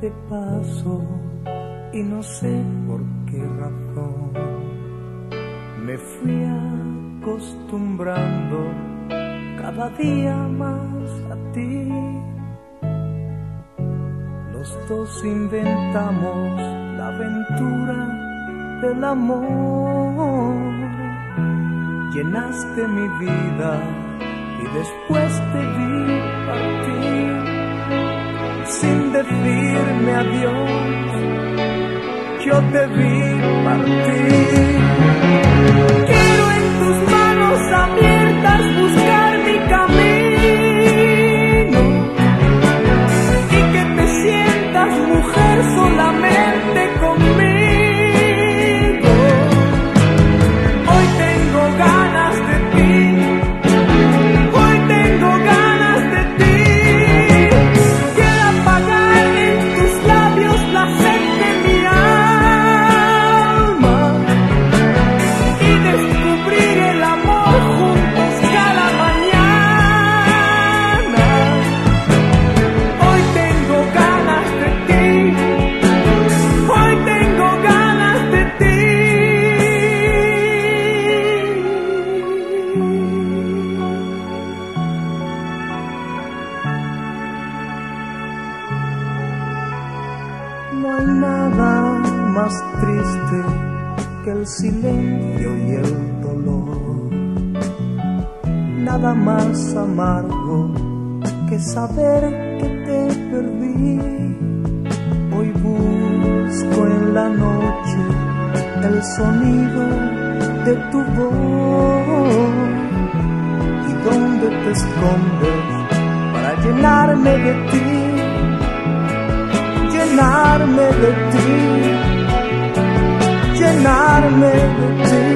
de paso y no sé por qué razón me fui acostumbrando cada día más a ti. Los dos inventamos la aventura del amor. Llenaste mi vida y después te vi partir sin decirme adiós. Yo te vi partir. No hay nada más triste que el silencio y el dolor. Nada más amargo que saber que te perdí. Hoy busco en la noche el sonido de tu voz. ¿Y dónde te escondes para llenarme de ti? melody. You're not a melody.